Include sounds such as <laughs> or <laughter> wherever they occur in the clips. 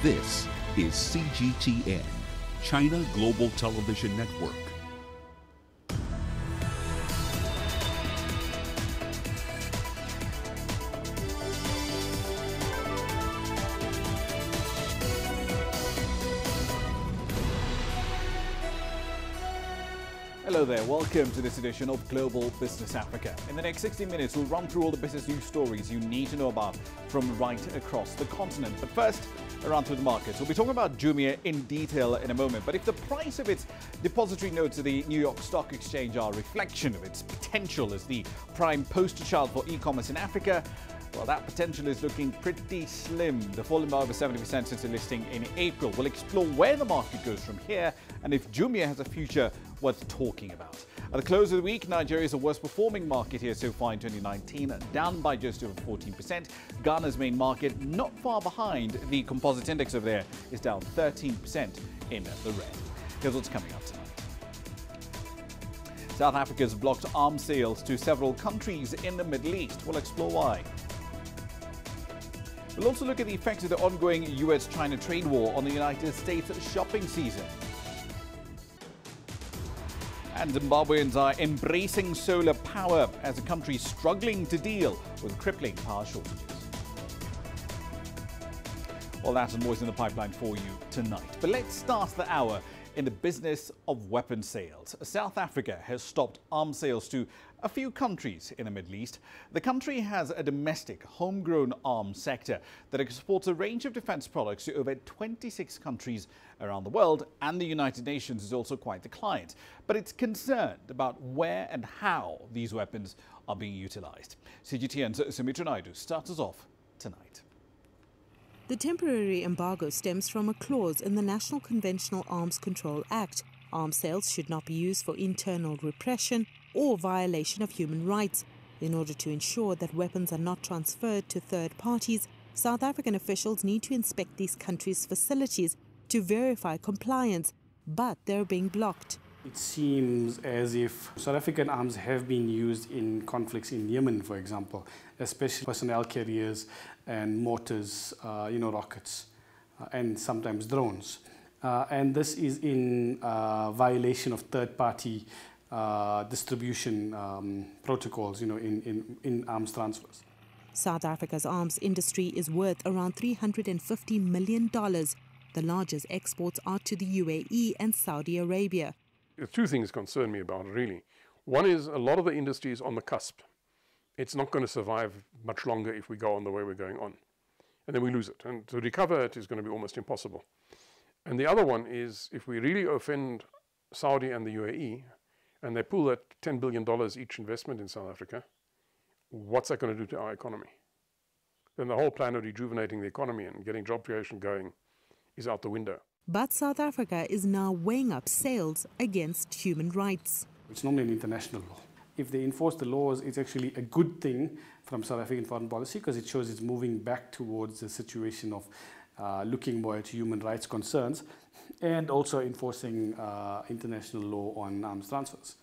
This is CGTN, China Global Television Network. Hello there, welcome to this edition of Global Business Africa. In the next 60 minutes, we'll run through all the business news stories you need to know about from right across the continent. But first, around through the markets. We'll be talking about Jumia in detail in a moment. But if the price of its depository notes at the New York Stock Exchange are a reflection of its potential as the prime poster child for e-commerce in Africa, well, that potential is looking pretty slim. The fallen by over 70% since the listing in April. We'll explore where the market goes from here and if Jumia has a future worth talking about. At the close of the week, Nigeria is the worst performing market here so far in 2019, down by just over 14%. Ghana's main market, not far behind, the composite index over there is down 13% in the red. Here's what's coming up tonight. South Africa's blocked arms sales to several countries in the Middle East. We'll explore why. We'll also look at the effects of the ongoing US China trade war on the United States shopping season. And Zimbabweans are embracing solar power as a country struggling to deal with crippling power shortages. Well, that's and more in the pipeline for you tonight. But let's start the hour in the business of weapon sales. South Africa has stopped arms sales to a few countries in the Middle East. The country has a domestic, homegrown arms sector that exports a range of defense products to over 26 countries around the world, and the United Nations is also quite the client. But it's concerned about where and how these weapons are being utilized. CGTN's Sumitra Naidu starts us off tonight. The temporary embargo stems from a clause in the National Conventional Arms Control Act. Arms sales should not be used for internal repression or violation of human rights. In order to ensure that weapons are not transferred to third parties, South African officials need to inspect these countries' facilities to verify compliance, but they're being blocked. It seems as if South African arms have been used in conflicts in Yemen, for example, especially personnel carriers and mortars, uh, you know, rockets, uh, and sometimes drones. Uh, and this is in uh, violation of third-party uh, distribution um, protocols, you know, in, in, in arms transfers. South Africa's arms industry is worth around $350 million. The largest exports are to the UAE and Saudi Arabia. Two things concern me about it, really. One is a lot of the industry is on the cusp it's not going to survive much longer if we go on the way we're going on. And then we lose it. And to recover it is going to be almost impossible. And the other one is if we really offend Saudi and the UAE, and they pull that $10 billion each investment in South Africa, what's that going to do to our economy? Then the whole plan of rejuvenating the economy and getting job creation going is out the window. But South Africa is now weighing up sales against human rights. It's normally an international law if they enforce the laws, it's actually a good thing from South African foreign policy because it shows it's moving back towards the situation of uh, looking more at human rights concerns and also enforcing uh, international law on arms transfers.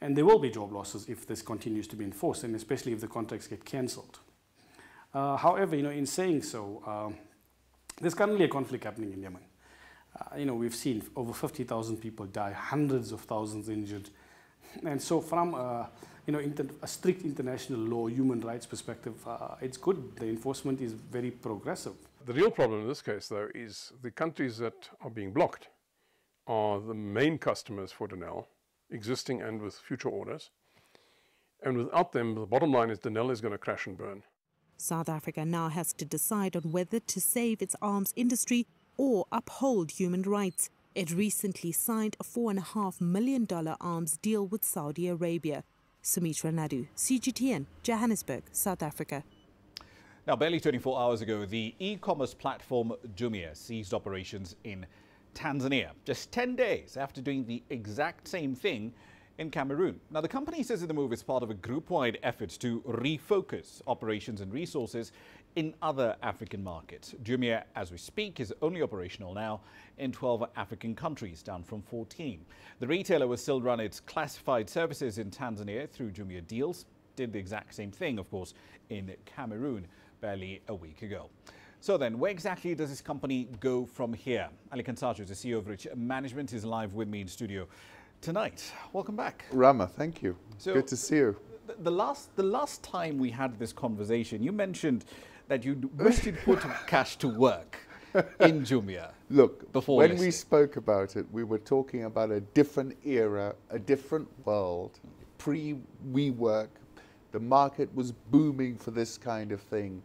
And there will be job losses if this continues to be enforced, and especially if the contracts get cancelled. Uh, however, you know, in saying so, uh, there's currently a conflict happening in Yemen. Uh, you know, we've seen over 50,000 people die, hundreds of thousands injured, and so from a, you know, a strict international law, human rights perspective, uh, it's good. The enforcement is very progressive. The real problem in this case, though, is the countries that are being blocked are the main customers for Denel, existing and with future orders. And without them, the bottom line is Denel is going to crash and burn. South Africa now has to decide on whether to save its arms industry or uphold human rights. It recently signed a $4.5 million arms deal with Saudi Arabia. Sumitra Naidu, CGTN, Johannesburg, South Africa. Now, barely 24 hours ago, the e-commerce platform Jumia ceased operations in Tanzania, just 10 days after doing the exact same thing in Cameroon. Now, the company says the move is part of a group-wide effort to refocus operations and resources in other African markets. Jumia, as we speak, is only operational now in 12 African countries, down from 14. The retailer will still run its classified services in Tanzania through Jumia Deals, did the exact same thing, of course, in Cameroon barely a week ago. So then, where exactly does this company go from here? Aly-Khan Satchu, the CEO of Rich Management, is live with me in studio tonight. Welcome back. Ramah, thank you. So Good to see you. The, the, last, the last time we had this conversation, you mentioned that you wished you'd put <laughs> cash to work in Jumia. Look, before when listing. we spoke about it, we were talking about a different era, a different world, pre WeWork. The market was booming for this kind of thing.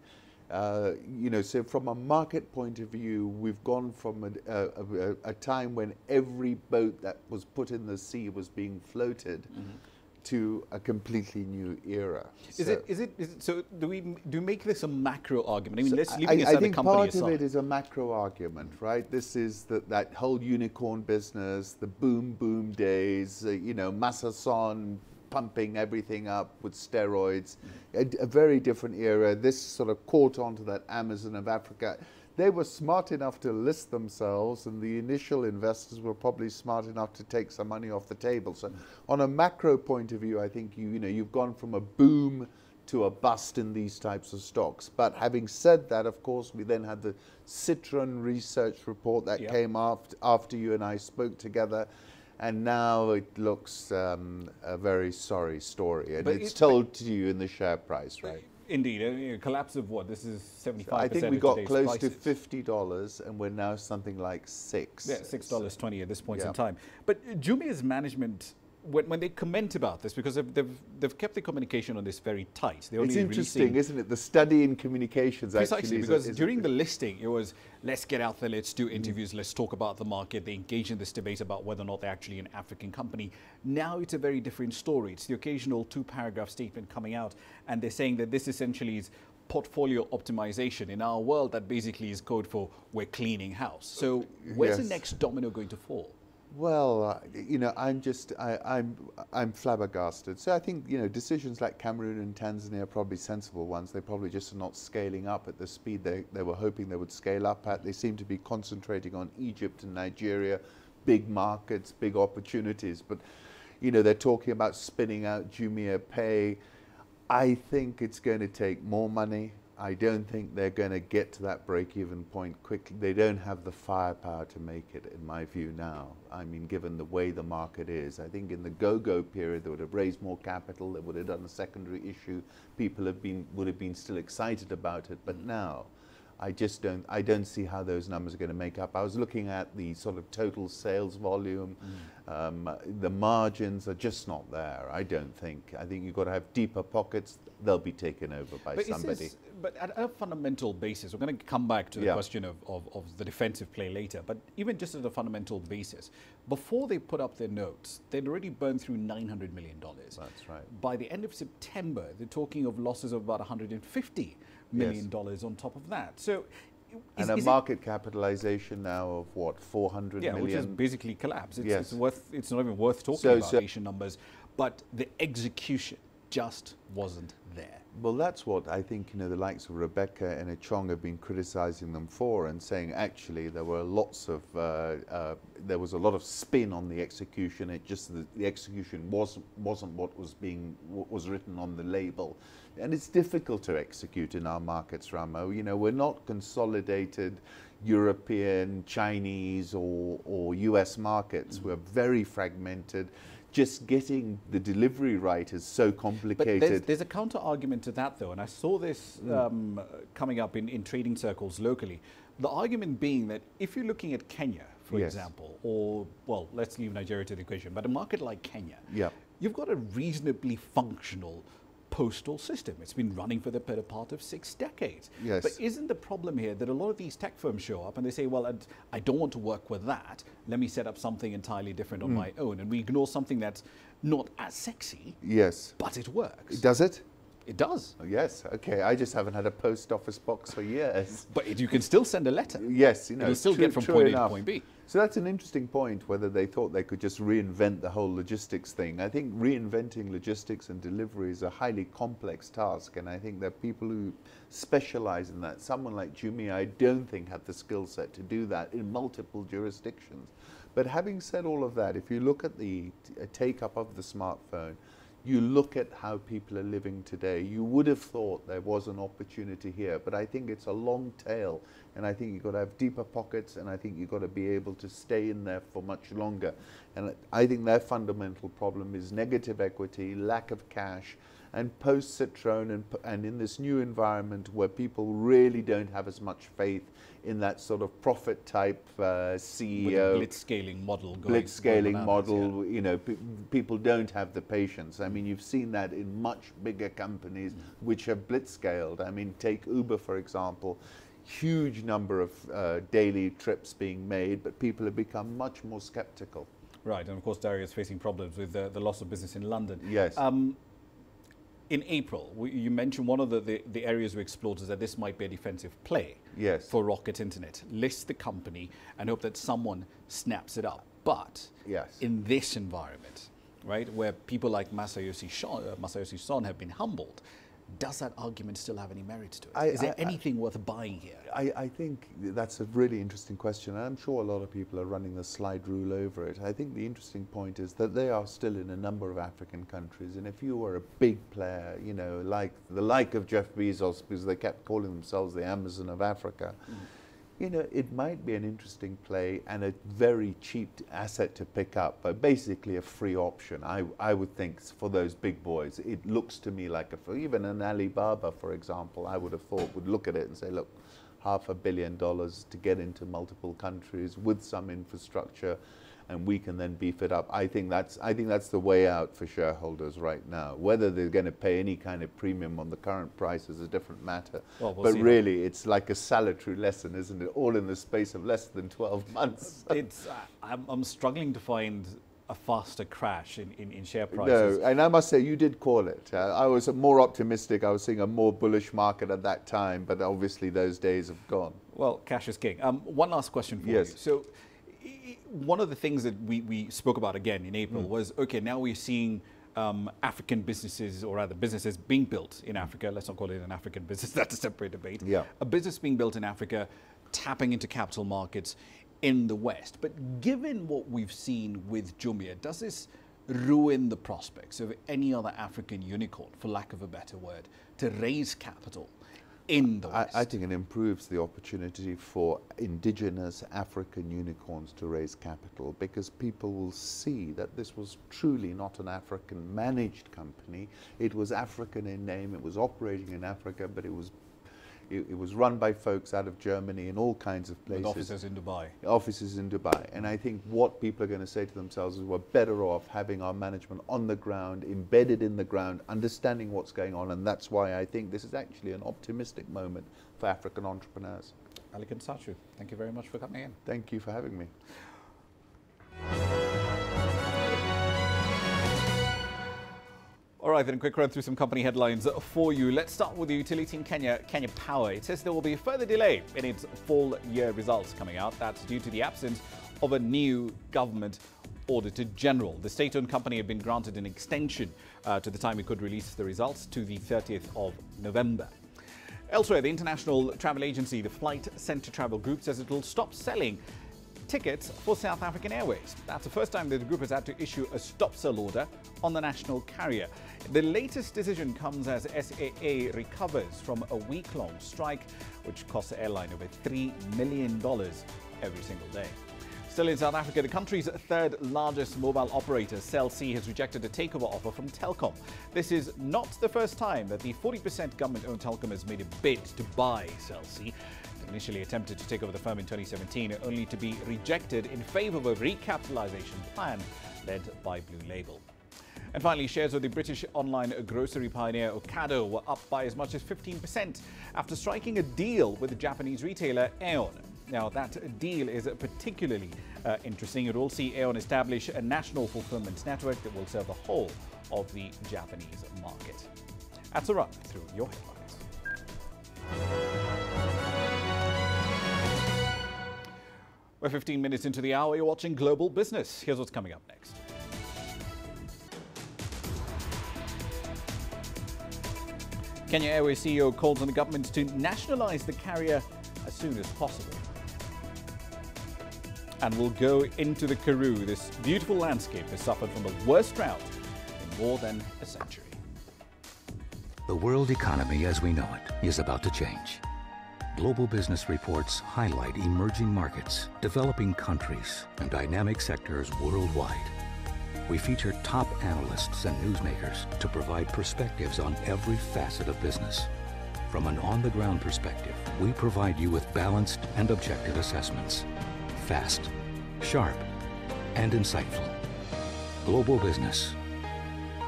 Uh, you know, so from a market point of view, we've gone from a, a, a, a, time when every boat that was put in the sea was being floated mm -hmm. to a completely new era. Is, so it, is, it, is it, so do we, do we make this a macro argument? I mean, so let's leave I, I think part aside. of it is a macro argument, right? This is the, that whole unicorn business, the boom, boom days, uh, you know, Masa Son, pumping everything up with steroids. A, a, very different era. This sort of caught on to that Amazon of Africa. They were smart enough to list themselves, and the initial investors were probably smart enough to take some money off the table. So, on a macro point of view, I think you you know you've gone from a boom to a bust in these types of stocks. But having said that, of course, we then had the Citron research report that yep. came after, after you and I spoke together and now it looks um, a very sorry story, and but it's it, told to you in the share price, right? Indeed, a, collapse of what? This is seventy-five. I think we got close prices. to fifty dollars, and we're now something like six. Yeah, six dollars twenty at this point yeah. in time. But Jumia's management when, when they comment about this, because they've, they've, they've kept the communication on this very tight. They're it's interesting, isn't it? The study in communications Precisely, because a, during the listing, it was, let's get out there, let's do interviews, mm. let's talk about the market. They engage in this debate about whether or not they're actually an African company. Now it's a very different story. It's the occasional two-paragraph statement coming out, and they're saying that this essentially is portfolio optimization in our world that basically is code for we're cleaning house. So where's yes. the next domino going to fall? Well, uh, you know, I'm just, I, I'm, I'm flabbergasted. So I think, you know, decisions like Cameroon and Tanzania are probably sensible ones. They probably just are not scaling up at the speed they, they were hoping they would scale up at. They seem to be concentrating on Egypt and Nigeria, big markets, big opportunities. But, you know, they're talking about spinning out Jumia Pay. I think it's going to take more money. I don't think they're going to get to that break-even point quickly. They don't have the firepower to make it, in my view, now. I mean, given the way the market is. I think in the go-go period, they would have raised more capital. They would have done a secondary issue. People have been, would have been still excited about it. But now, I just don't, I don't see how those numbers are going to make up. I was looking at the sort of total sales volume. Mm. Um, the margins are just not there, I don't think. I think you've got to have deeper pockets. They'll be taken over by but somebody. This, but at a fundamental basis, we're going to come back to the yeah. question of, of, of, the defensive play later, but even just at a fundamental basis, before they put up their notes, they'd already burned through $900 million. That's right. By the end of September, they're talking of losses of about 150 million dollars on top of that. So is, and a market capitalization now of what 400 yeah, million? which has basically collapsed. It's, yes. it's worth. It's not even worth talking so, about so numbers, but the execution just wasn't. Well, that's what I think, you know, the likes of Rebecca Enonchong have been criticizing them for and saying actually there were lots of, uh, uh, there was a lot of spin on the execution. It just, the, the execution was, wasn't what was being, what was written on the label. And it's difficult to execute in our markets, Ramah. You know, we're not consolidated European, Chinese or, or US markets. Mm. We're very fragmented just getting the delivery right is so complicated. But there's, there's a counter argument to that, though, and I saw this mm. um, coming up in, in trading circles locally. The argument being that if you're looking at Kenya, for yes. example, or, well, let's leave Nigeria to the equation, but a market like Kenya, yeah. you've got a reasonably functional postal system. It's been running for the better part of six decades. Yes. But isn't the problem here that a lot of these tech firms show up and they say, well, I don't want to work with that. Let me set up something entirely different on mm. my own. And we ignore something that's not as sexy. Yes. But it works. Does it? It does. Oh, yes. Okay. I just haven't had a post office box for years. But you can still send a letter. Yes. You know, It'll still true, get from point enough. A to point B. So that's an interesting point, whether they thought they could just reinvent the whole logistics thing. I think reinventing logistics and delivery is a highly complex task, and I think are people who specialize in that. Someone like Jumia, I don't think had the skill set to do that in multiple jurisdictions. But having said all of that, if you look at the uh, take up of the smartphone, you look at how people are living today, you would have thought there was an opportunity here, but I think it's a long tail, and I think you've got to have deeper pockets, and I think you've got to be able to stay in there for much longer. And I think their fundamental problem is negative equity, lack of cash, and post Citron and, and in this new environment where people really don't have as much faith in that sort of profit type uh, CEO. Blitzscaling model. Blitz scaling model, yeah. you know, pe people don't have the patience. I mean, you've seen that in much bigger companies mm. which have blitzscaled. I mean, take Uber, for example. Huge number of uh, daily trips being made, but people have become much more skeptical. Right, and of course, Dara is facing problems with uh, the loss of business in London. Yes. Um, in April, we, you mentioned one of the, the, the, areas we explored is that this might be a defensive play yes. for Rocket Internet. List the company and hope that someone snaps it up. But yes. in this environment, right, where people like Masayoshi Son, uh, Masayoshi Son have been humbled, does that argument still have any merit to it? I, Is there I, anything I, worth buying here? I, think that's a really interesting question. And I'm sure a lot of people are running the slide rule over it. I think the interesting point is that they are still in a number of African countries. And if you were a big player, you know, like the like of Jeff Bezos, because they kept calling themselves the Amazon of Africa, mm you know, it might be an interesting play and a very cheap asset to pick up, but basically a free option. I, I would think for those big boys, it looks to me like a, even an Alibaba, for example, I would have thought would look at it and say, look, half a billion dollars to get into multiple countries with some infrastructure and we can then beef it up. I think that's I think that's the way out for shareholders right now. Whether they're going to pay any kind of premium on the current price is a different matter. Well, we'll but really, that. it's like a salutary lesson, isn't it? All in the space of less than 12 months. it's uh, I'm, I'm struggling to find a faster crash in, in, in, share prices. No, and I must say, you did call it. Uh, I was more optimistic. I was seeing a more bullish market at that time, but obviously those days have gone. Well, cash is king. Um, one last question for yes. you. So one of the things that we, we spoke about again in April mm. was okay, now we're seeing um, African businesses, or rather businesses being built in Africa. Let's not call it an African business, <laughs> that's a separate debate. Yeah. A business being built in Africa, tapping into capital markets in the West. But given what we've seen with Jumia, does this ruin the prospects of any other African unicorn, for lack of a better word, to raise capital in the West? I, I, think it improves the opportunity for indigenous African unicorns to raise capital because people will see that this was truly not an African managed company. It was African in name, it was operating in Africa, but it was it, it, was run by folks out of Germany and all kinds of places. With offices in Dubai. Offices in Dubai. And I think what people are going to say to themselves is we're better off having our management on the ground, embedded in the ground, understanding what's going on. And that's why I think this is actually an optimistic moment for African entrepreneurs. Ali Satchu, thank you very much for coming in. Thank you for having me. All right, then a quick run through some company headlines for you. Let's start with the utility in Kenya, Kenya Power. It says there will be a further delay in its full year results coming out. That's due to the absence of a new government Auditor General. The state-owned company had been granted an extension uh, to the time it could release the results to the 30th of November. Elsewhere, the international travel agency, the Flight Centre Travel Group, says it will stop selling tickets for South African Airways. That's the first time that the group has had to issue a stop sell order on the national carrier. The latest decision comes as SAA recovers from a week long strike, which cost the airline over $3 million every single day. Still in South Africa, the country's third largest mobile operator, Cell C, has rejected a takeover offer from Telkom. This is not the first time that the 40% government owned Telkom has made a bid to buy Cell C initially attempted to take over the firm in 2017, only to be rejected in favour of a recapitalisation plan led by Blue Label. And finally, shares of the British online grocery pioneer Ocado were up by as much as 15% after striking a deal with the Japanese retailer Aeon. Now, that deal is particularly uh, interesting. It will see Aeon establish a national fulfillment network that will serve the whole of the Japanese market. That's a run through your headlines. We're 15 minutes into the hour. You're watching Global Business. Here's what's coming up next. Kenya Airways CEO calls on the government to nationalize the carrier as soon as possible. And we'll go into the Karoo. This beautiful landscape has suffered from the worst drought in more than a century. The world economy as we know it is about to change. Global business reports highlight emerging markets, developing countries, and dynamic sectors worldwide. We feature top analysts and newsmakers to provide perspectives on every facet of business. From an on-the-ground perspective, we provide you with balanced and objective assessments. Fast, sharp, and insightful. Global Business.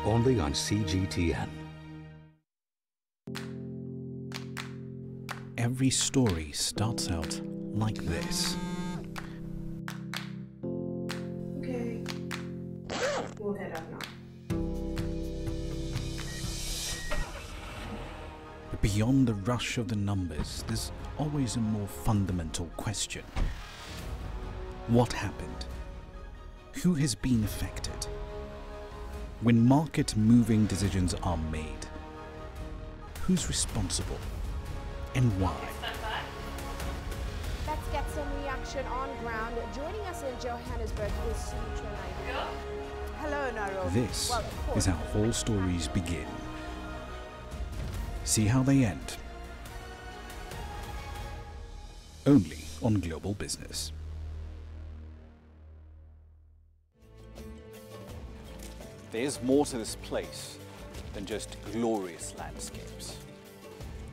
Only on CGTN. Every story starts out like this. Okay. We'll head up now. But beyond the rush of the numbers, there's always a more fundamental question. What happened? Who has been affected? When market moving decisions are made, who's responsible and why? Let's get some reaction on ground. Joining us in Johannesburg is Sumitra Naidu. Hello, Naro. This Well, is how all stories begin. See how they end. Only on Global Business. There's more to this place than just glorious landscapes.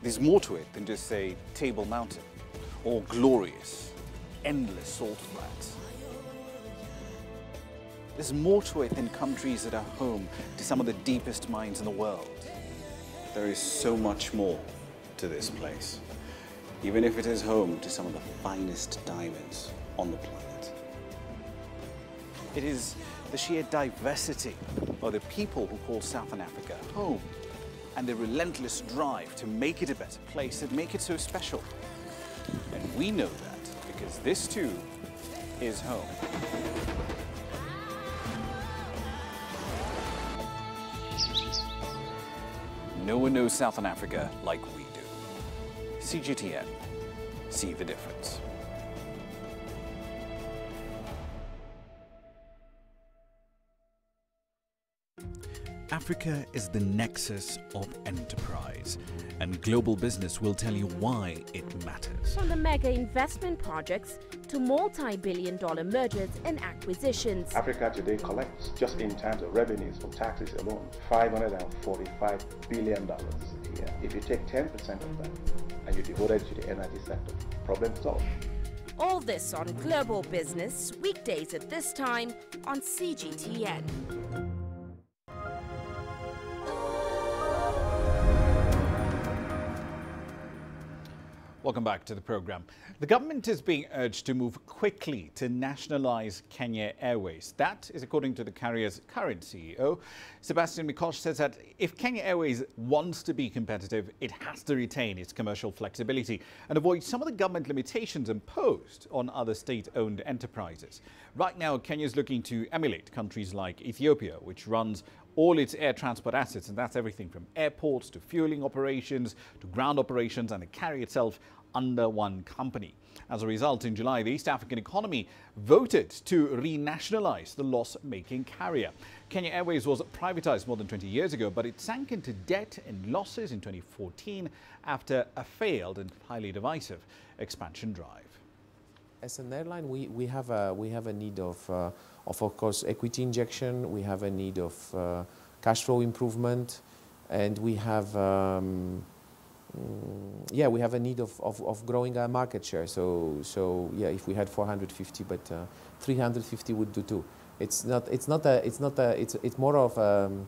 There's more to it than just, say, Table Mountain or glorious, endless salt flats. There's more to it than countries that are home to some of the deepest mines in the world. There is so much more to this place, even if it is home to some of the finest diamonds on the planet. It is the sheer diversity of the people who call Southern Africa home and the relentless drive to make it a better place that make it so special. And we know that because this too is home. No one knows Southern Africa like we do. CGTN. See the difference. Africa is the nexus of enterprise, and global business will tell you why it matters. From the mega investment projects to multi-billion dollar mergers and acquisitions. Africa today collects, just in terms of revenues from taxes alone, $545 billion a year. If you take 10% of that and you devote it to the energy sector, problem solved. All this on Global Business, weekdays at this time on CGTN. Welcome back to the program. The government is being urged to move quickly to nationalize Kenya Airways. That is according to the carrier's current CEO. Sebastian Mikosz says that if Kenya Airways wants to be competitive, it has to retain its commercial flexibility and avoid some of the government limitations imposed on other state-owned enterprises. Right now, Kenya is looking to emulate countries like Ethiopia, which runs all its air transport assets, and that's everything from airports to fueling operations to ground operations and the carrier itself under one company. As a result, in July, the East African economy voted to renationalize the loss-making carrier. Kenya Airways was privatized more than 20 years ago, but it sank into debt and losses in 2014 after a failed and highly divisive expansion drive. As an airline, we, we, have, a, we have a need of, uh, of, of course, equity injection. We have a need of uh, cash flow improvement. And we have, um, mm, yeah, we have a need of, of, of growing our market share. So, so yeah, if we had 450, but uh, 350 would do too. It's not, it's not a, it's not a, it's, it's more of, um,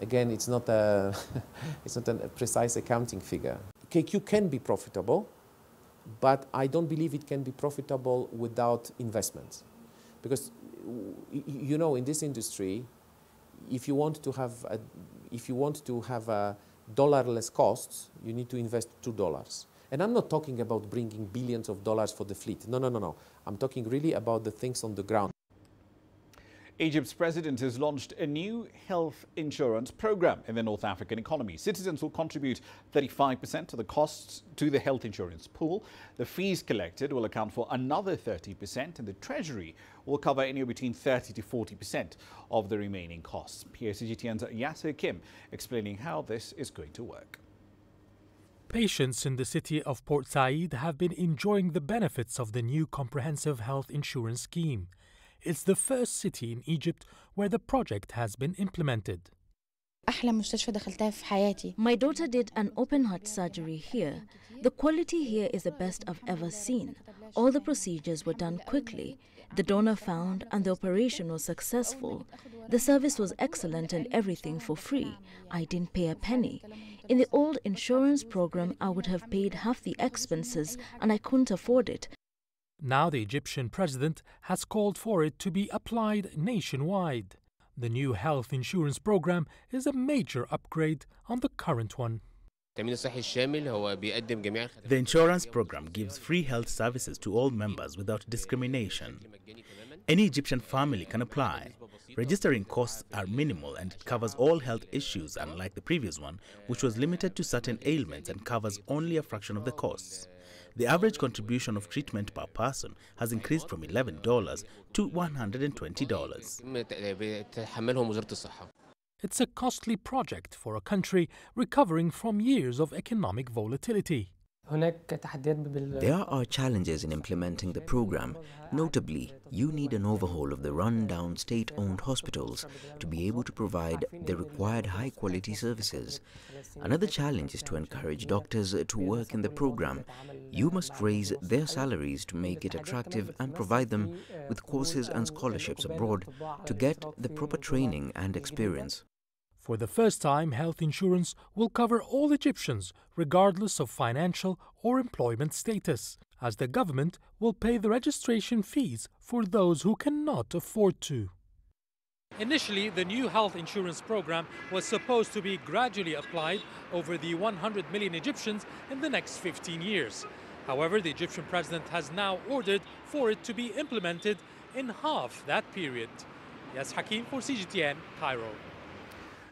again, it's not a, <laughs> it's not a precise accounting figure. KQ can be profitable but I don't believe it can be profitable without investments. Because, you know, in this industry, if you want to have, a, if you want to have a dollarless costs, you need to invest two dollars. And I'm not talking about bringing billions of dollars for the fleet. No, no, no, no. I'm talking really about the things on the ground. Egypt's president has launched a new health insurance program in the North African economy. Citizens will contribute 35% of the costs to the health insurance pool. The fees collected will account for another 30% and the treasury will cover anywhere between 30 to 40% of the remaining costs. PSCGTN's Yasser Hakim explaining how this is going to work. Patients in the city of Port Said have been enjoying the benefits of the new comprehensive health insurance scheme. It's the first city in Egypt where the project has been implemented. My daughter did an open heart surgery here. The quality here is the best I've ever seen. All the procedures were done quickly. The donor found and the operation was successful. The service was excellent and everything for free. I didn't pay a penny. In the old insurance program, I would have paid half the expenses and I couldn't afford it. Now the Egyptian president has called for it to be applied nationwide. The new health insurance program is a major upgrade on the current one. The insurance program gives free health services to all members without discrimination. Any Egyptian family can apply. Registering costs are minimal and it covers all health issues, unlike the previous one, which was limited to certain ailments and covers only a fraction of the costs. The average contribution of treatment per person has increased from $11 to $120. It's a costly project for a country recovering from years of economic volatility. There are challenges in implementing the program. Notably, you need an overhaul of the run-down state-owned hospitals to be able to provide the required high-quality services. Another challenge is to encourage doctors to work in the program. You must raise their salaries to make it attractive and provide them with courses and scholarships abroad to get the proper training and experience. For the first time, health insurance will cover all Egyptians, regardless of financial or employment status, as the government will pay the registration fees for those who cannot afford to. Initially, the new health insurance program was supposed to be gradually applied over the 100 million Egyptians in the next 15 years. However, the Egyptian president has now ordered for it to be implemented in half that period. Yasser Hakim for CGTN, Cairo.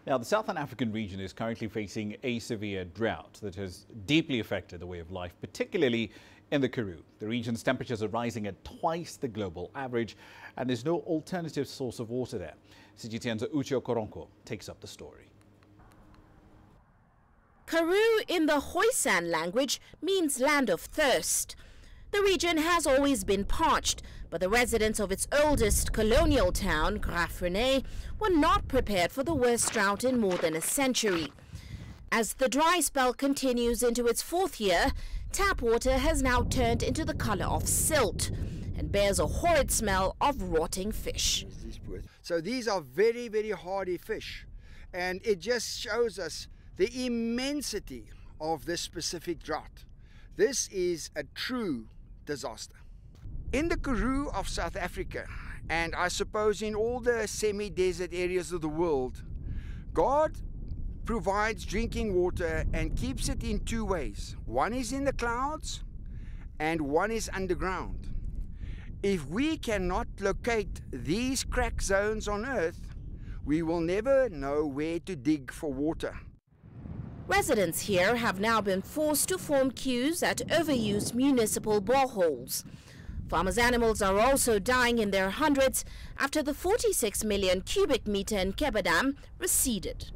Now, the Southern African region is currently facing a severe drought that has deeply affected the way of life, particularly in the Karoo. The region's temperatures are rising at twice the global average, and there's no alternative source of water there. CGTN's Ucho Koronko takes up the story. Karoo in the Khoisan language means land of thirst. The region has always been parched, but the residents of its oldest colonial town, Graaff-Reinet, were not prepared for the worst drought in more than a century. As the dry spell continues into its fourth year, tap water has now turned into the color of silt and bears a horrid smell of rotting fish. So these are very, very hardy fish, and it just shows us the immensity of this specific drought. This is a true disaster. In the Karoo of South Africa, and I suppose in all the semi desert areas of the world, God provides drinking water and keeps it in two ways one is in the clouds, and one is underground. If we cannot locate these crack zones on Earth, we will never know where to dig for water. Residents here have now been forced to form queues at overused municipal boreholes. Farmers' animals are also dying in their hundreds after the 46 million cubic meter Nqweba Dam receded.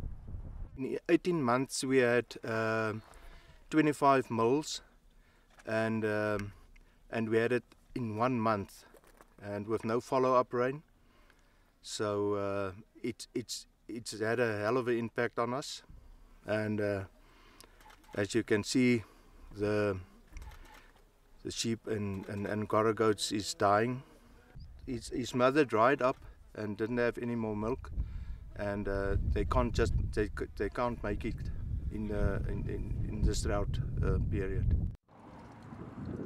In 18 months, we had uh, 25 moles, and um, and we had it in one month, and with no follow-up rain. So uh, it's it's it's had a hell of an impact on us and uh, as you can see the the sheep and, and, and goats is dying. His, his mother dried up and didn't have any more milk. And uh, they can't just they, they can't make it in, uh, in, in, in this drought uh, period.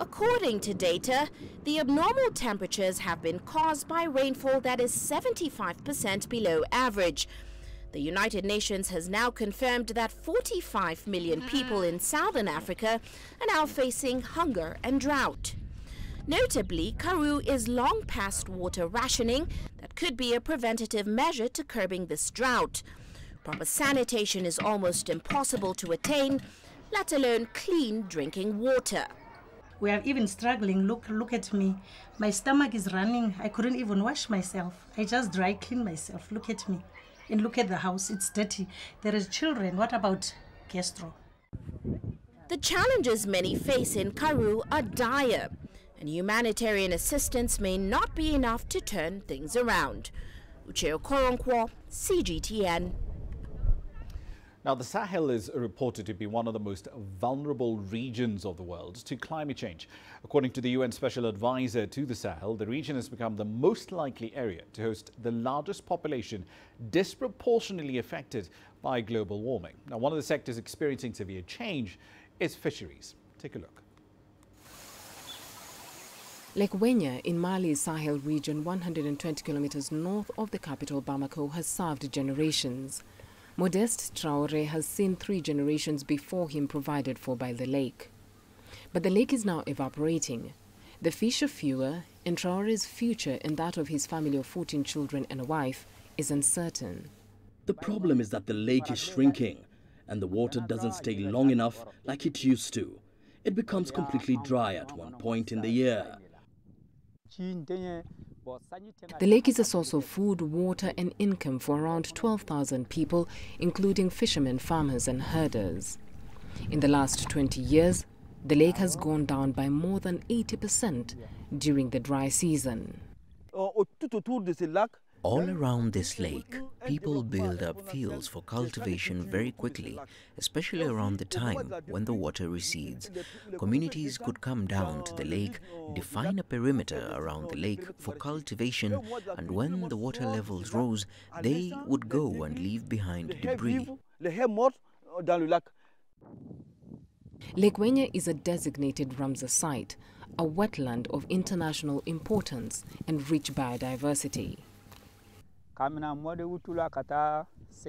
According to data, the abnormal temperatures have been caused by rainfall that is 75% below average, the United Nations has now confirmed that 45 million people in southern Africa are now facing hunger and drought. Notably, Karoo is long past water rationing that could be a preventative measure to curbing this drought. Proper sanitation is almost impossible to attain, let alone clean drinking water. We are even struggling. Look, look at me. My stomach is running. I couldn't even wash myself. I just dry clean myself. Look at me. And look at the house. It's dirty. There is children. What about Castro? The challenges many face in Karoo are dire, and humanitarian assistance may not be enough to turn things around. Ucheo Koronkwo, CGTN. Now, the Sahel is reported to be one of the most vulnerable regions of the world to climate change. According to the UN Special Advisor to the Sahel, the region has become the most likely area to host the largest population disproportionately affected by global warming. Now, one of the sectors experiencing severe change is fisheries. Take a look. Lake Wegnia in Mali's Sahel region, 120 kilometers north of the capital Bamako, has served generations. Modeste Traore has seen three generations before him provided for by the lake. But the lake is now evaporating. The fish are fewer, and Traore's future and that of his family of 14 children and a wife is uncertain. The problem is that the lake is shrinking and the water doesn't stay long enough like it used to. It becomes completely dry at one point in the year. The lake is a source of food, water, and income for around 12,000 people, including fishermen, farmers, and herders. In the last 20 years, the lake has gone down by more than 80% during the dry season. All around this lake, people build up fields for cultivation very quickly, especially around the time when the water recedes. Communities could come down to the lake, define a perimeter around the lake for cultivation, and when the water levels rose, they would go and leave behind debris. Lake Wegnia is a designated Ramsar site, a wetland of international importance and rich biodiversity.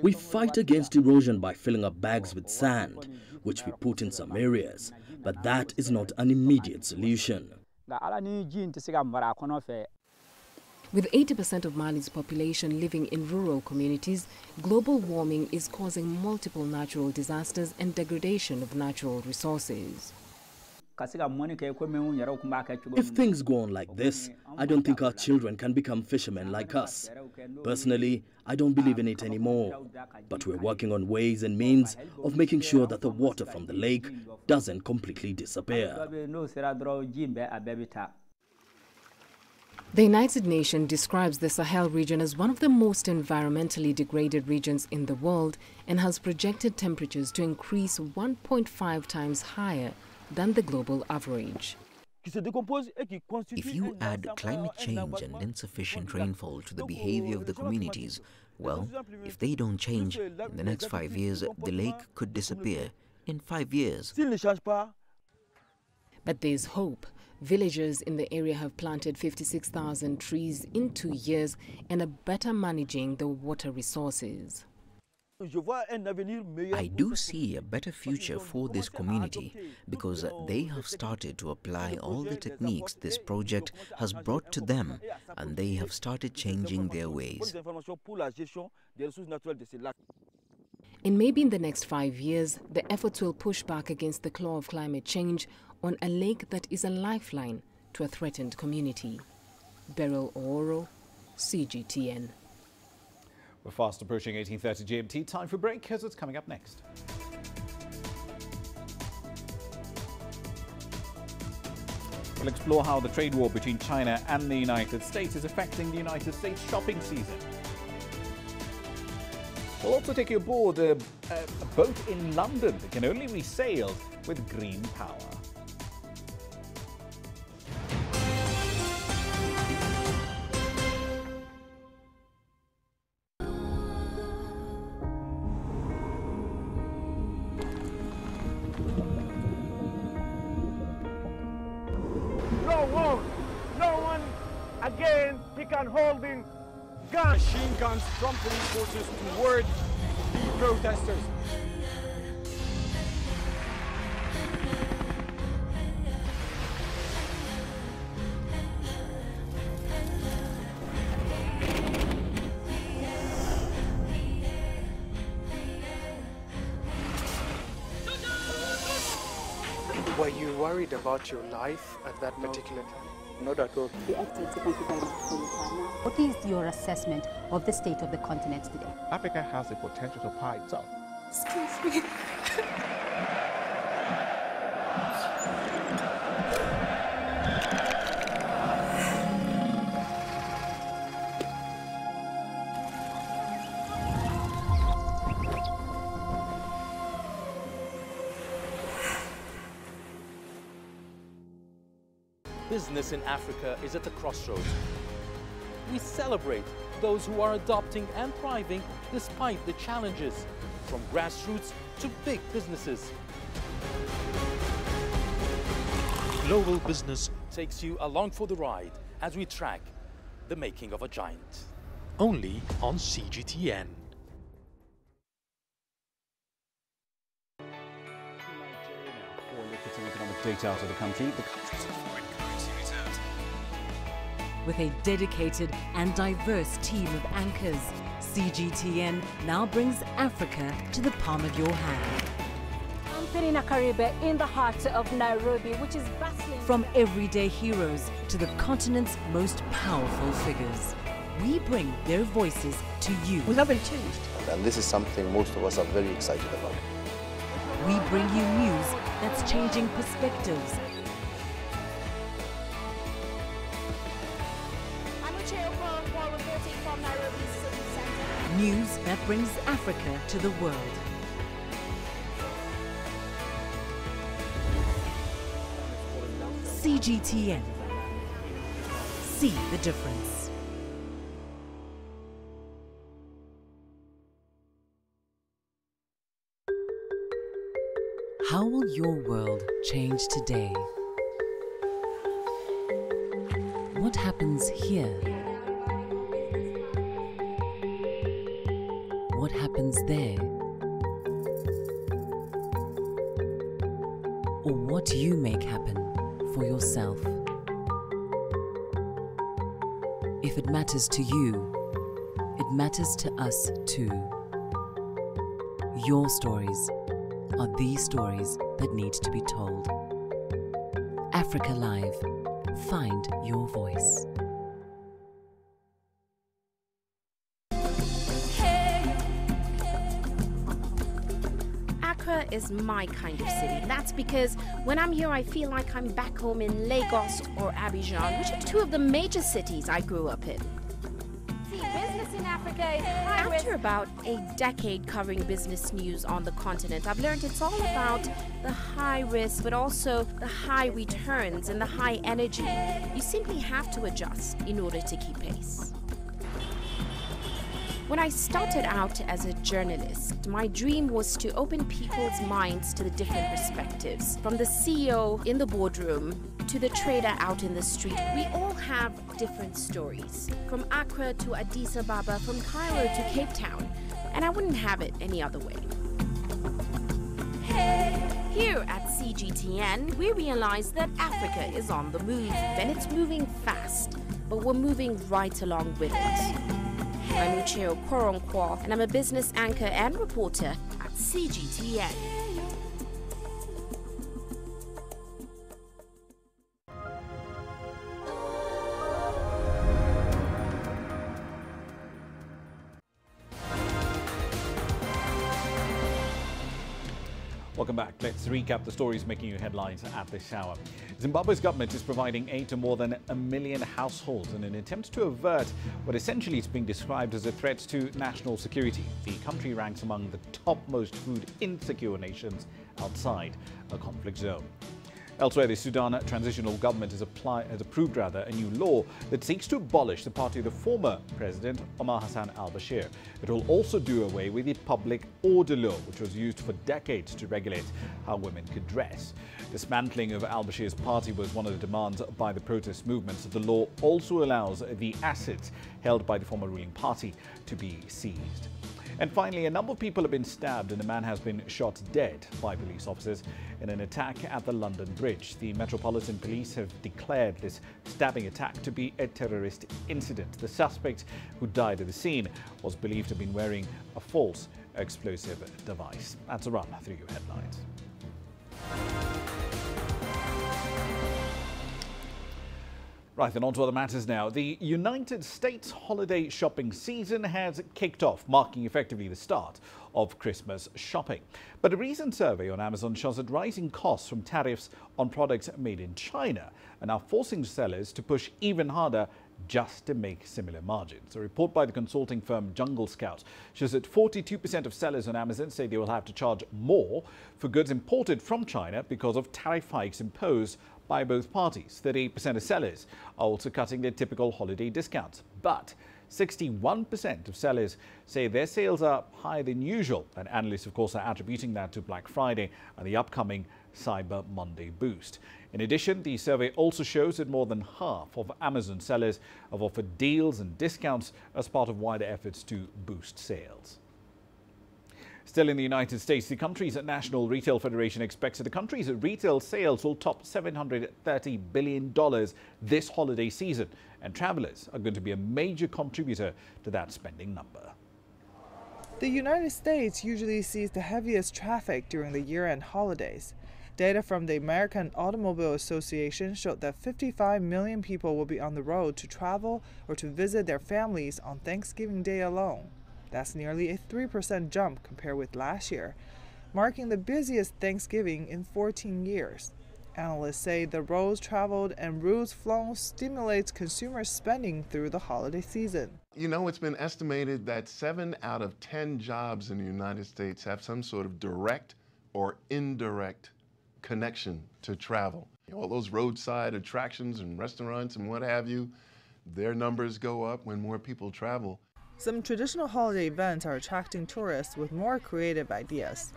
We fight against erosion by filling up bags with sand, which we put in some areas, but that is not an immediate solution. With 80% of Mali's population living in rural communities, global warming is causing multiple natural disasters and degradation of natural resources. If things go on like this, I don't think our children can become fishermen like us. Personally, I don't believe in it anymore. But we're working on ways and means of making sure that the water from the lake doesn't completely disappear. The United Nations describes the Sahel region as one of the most environmentally degraded regions in the world and has projected temperatures to increase 1.5 times higher than the global average. If you add climate change and insufficient rainfall to the behavior of the communities, well, if they don't change, in the next five years, the lake could disappear. In five years. But there's hope. Villagers in the area have planted 56,000 trees in two years and are better managing the water resources. I do see a better future for this community because they have started to apply all the techniques this project has brought to them and they have started changing their ways. And maybe in the next five years, the efforts will push back against the claw of climate change on a lake that is a lifeline to a threatened community. Beryl Oro, CGTN. We're fast approaching 18.30 GMT. Time for break. Here's what's coming up next. We'll explore how the trade war between China and the United States is affecting the United States shopping season. We'll also take you aboard a, a boat in London that can only be sailed with green power. Worried about your life at that particular time? Not at all. Thank you very much for your time. What is your assessment of the state of the continent today? Africa has the potential to power itself. Excuse me. <laughs> business in Africa is at a crossroads. We celebrate those who are adopting and thriving despite the challenges, from grassroots to big businesses. Global Business takes you along for the ride as we track the making of a giant. Only on CGTN. data out of the country. The country's foreign currency reserves with a dedicated and diverse team of anchors, CGTN now brings Africa to the palm of your hand. I'm Penina Karibe in the heart of Nairobi, which is bustling. From everyday heroes to the continent's most powerful figures, we bring their voices to you. We haven't changed. And this is something most of us are very excited about. We bring you news that's changing perspectives News that brings Africa to the world. CGTN. See the difference. How will your world change today? What happens here? What happens there. Or what you make happen for yourself. If it matters to you, it matters to us too. Your stories are the stories that need to be told. Africa Live. Find your voice. Is my kind of city. That's because when I'm here, I feel like I'm back home in Lagos or Abidjan, which are two of the major cities I grew up in. Business in Africa is After about a decade covering business news on the continent, I've learned it's all about the high risk, but also the high returns and the high energy. You simply have to adjust in order to keep pace. When I started out as a journalist, my dream was to open people's minds to the different perspectives. From the CEO in the boardroom to the trader out in the street, we all have different stories. From Accra to Addis Ababa, from Cairo to Cape Town. And I wouldn't have it any other way. Here at CGTN, we realize that Africa is on the move, and it's moving fast, but we're moving right along with it. I'm Ucheo Koronkwo, and I'm a business anchor and reporter at CGTN. Welcome back. Let's recap the stories making you headlines at this hour. Zimbabwe's government is providing aid to more than a million households in an attempt to avert what essentially is being described as a threat to national security. The country ranks among the topmost food insecure nations outside a conflict zone. Elsewhere, the Sudan transitional government has, apply, has, approved rather a new law that seeks to abolish the party of the former president Omar Hassan al-Bashir. It will also do away with the public order law, which was used for decades to regulate how women could dress. Dismantling of al-Bashir's party was one of the demands by the protest movements. The law also allows the assets held by the former ruling party to be seized. And finally, a number of people have been stabbed and a man has been shot dead by police officers in an attack at the London Bridge. The Metropolitan Police have declared this stabbing attack to be a terrorist incident. The suspect who died at the scene was believed to have been wearing a false explosive device. That's a run through your headlines. Right, then on to other matters now. The United States holiday shopping season has kicked off, marking effectively the start of Christmas shopping. But a recent survey on Amazon shows that rising costs from tariffs on products made in China are now forcing sellers to push even harder just to make similar margins. A report by the consulting firm Jungle Scout shows that 42% of sellers on Amazon say they will have to charge more for goods imported from China because of tariff hikes imposed by both parties. 38% of sellers are also cutting their typical holiday discounts. But 61% of sellers say their sales are higher than usual. And analysts, of course, are attributing that to Black Friday and the upcoming Cyber Monday boost. In addition, the survey also shows that more than half of Amazon sellers have offered deals and discounts as part of wider efforts to boost sales. Still in the United States, the country's National Retail Federation expects that the country's retail sales will top $730 billion this holiday season, and travelers are going to be a major contributor to that spending number. The United States usually sees the heaviest traffic during the year end holidays. Data from the American Automobile Association showed that 55 million people will be on the road to travel or to visit their families on Thanksgiving Day alone. That's nearly a 3% jump compared with last year, marking the busiest Thanksgiving in 14 years. Analysts say the roads traveled and routes flown stimulates consumer spending through the holiday season. You know, it's been estimated that seven out of 10 jobs in the United States have some sort of direct or indirect connection to travel. All those roadside attractions and restaurants and what have you, their numbers go up when more people travel. Some traditional holiday events are attracting tourists with more creative ideas.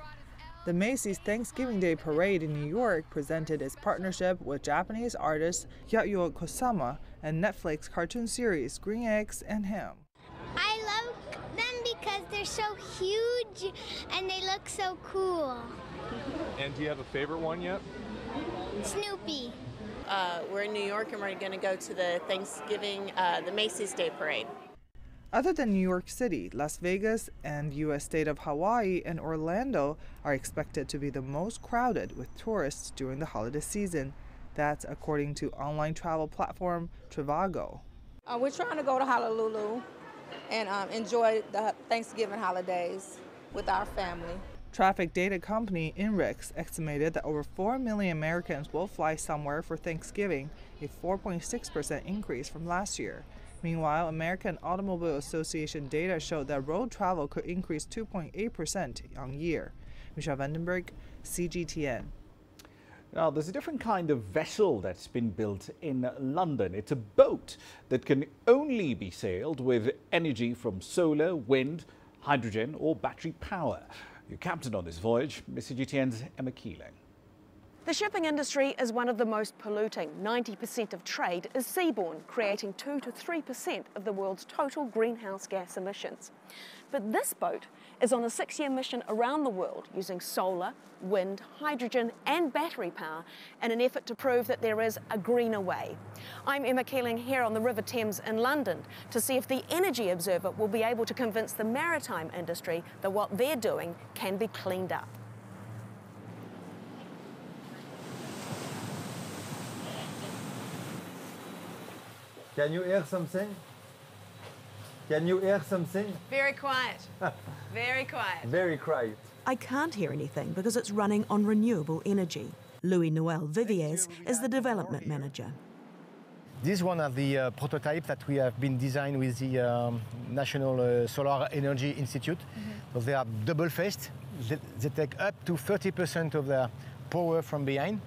The Macy's Thanksgiving Day Parade in New York presented its partnership with Japanese artist Yayoi Kusama and Netflix cartoon series Green Eggs and Ham. I love them because they're so huge and they look so cool. And do you have a favorite one yet? Snoopy. Uh, we're in New York and we're going to go to the Thanksgiving, uh, the Macy's Day Parade. Other than New York City, Las Vegas and U.S. state of Hawaii and Orlando are expected to be the most crowded with tourists during the holiday season. That's according to online travel platform Trivago. Uh, we're trying to go to Honolulu and um, enjoy the Thanksgiving holidays with our family. Traffic data company INRIX estimated that over 4 million Americans will fly somewhere for Thanksgiving, a 4.6% increase from last year. Meanwhile, American Automobile Association data showed that road travel could increase 2.8% on year. Michelle Vandenberg, CGTN. Now, there's a different kind of vessel that's been built in London. It's a boat that can only be sailed with energy from solar, wind, hydrogen, or battery power. Your captain on this voyage, Mr. GTN's Emma Keeling. The shipping industry is one of the most polluting. 90% of trade is seaborne, creating 2 to 3% of the world's total greenhouse gas emissions. But this boat is on a six year mission around the world using solar, wind, hydrogen, and battery power in an effort to prove that there is a greener way. I'm Emma Keeling here on the River Thames in London to see if the Energy Observer will be able to convince the maritime industry that what they're doing can be cleaned up. Can you hear something? Can you hear something? Very quiet. <laughs> Very quiet. Very quiet. I can't hear anything because it's running on renewable energy. Louis Noel Viviers is the development manager. This one of the uh, prototype that we have been designed with the um, National uh, Solar Energy Institute. Mm -hmm. So they are double-faced. They, they take up to 30% of their power from behind.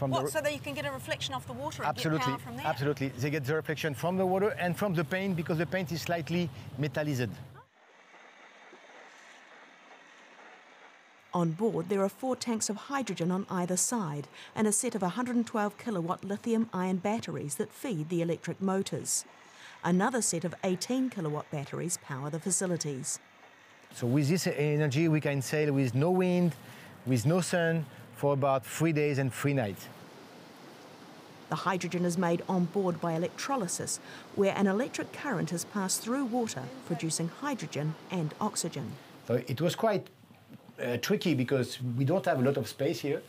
From what, the, so that you can get a reflection off the water absolutely, from there? Absolutely. They get the reflection from the water and from the paint because the paint is slightly metallized. On board, there are four tanks of hydrogen on either side and a set of 112 kilowatt lithium ion batteries that feed the electric motors. Another set of 18 kilowatt batteries power the facilities. So with this energy, we can sail with no wind, with no sun, for about three days and three nights. The hydrogen is made on board by electrolysis, where an electric current is passed through water, producing hydrogen and oxygen. So it was quite uh, tricky because we don't have a lot of space here.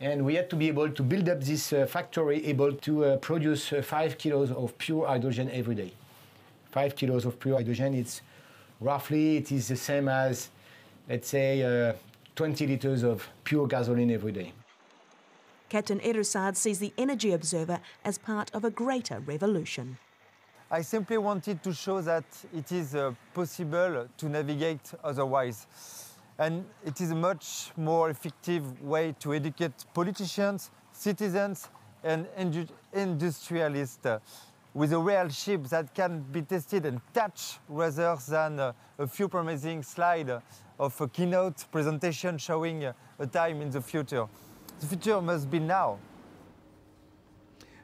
And we had to be able to build up this uh, factory able to uh, produce uh, five kilos of pure hydrogen every day. Five kilos of pure hydrogen, it's roughly, it is the same as, let's say, uh, 20 liters of pure gasoline every day. Captain Erussard sees the Energy Observer as part of a greater revolution. I simply wanted to show that it is uh, possible to navigate otherwise. And it is a much more effective way to educate politicians, citizens, and industrialists uh, with a real ship that can be tested and touched rather than uh, a few promising slides of a keynote presentation showing uh, a time in the future. The future must be now.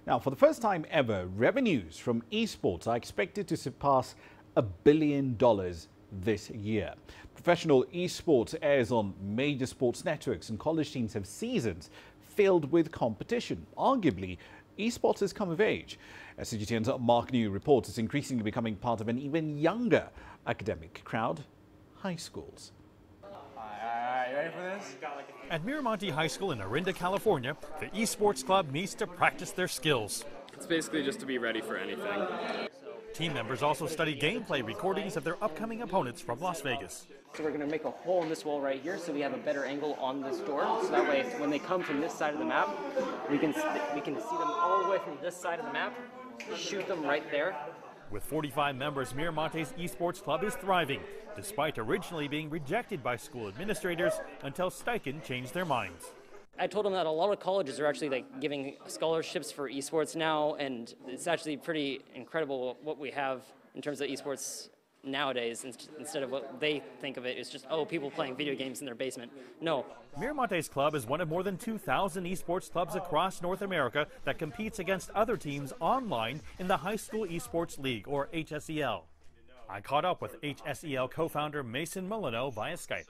Now, for the first time ever, revenues from esports are expected to surpass a billion dollars this year. Professional esports airs on major sports networks and college teams have seasons filled with competition. Arguably, esports has come of age. As CGTN's Mark New reports, it's increasingly becoming part of an even younger academic crowd, high schools. Ready for this? At Miramonte High School in Orinda, California, the esports club needs to practice their skills. It's basically just to be ready for anything. Team members also study gameplay recordings of their upcoming opponents from Las Vegas. So we're going to make a hole in this wall right here so we have a better angle on this door. So that way when they come from this side of the map, we can, we can see them all the way from this side of the map, shoot them right there. With 45 members, Miramonte's esports club is thriving, despite originally being rejected by school administrators until Steichen changed their minds. I told them that a lot of colleges are actually like giving scholarships for esports now, and it's actually pretty incredible what we have in terms of esports nowadays instead of what they think of it, it is just oh people playing video games in their basement. No. Miramonte's club is one of more than 2000 esports clubs across north america that competes against other teams online in the high school esports league or hsel i caught up with hsel co-founder mason milano via skype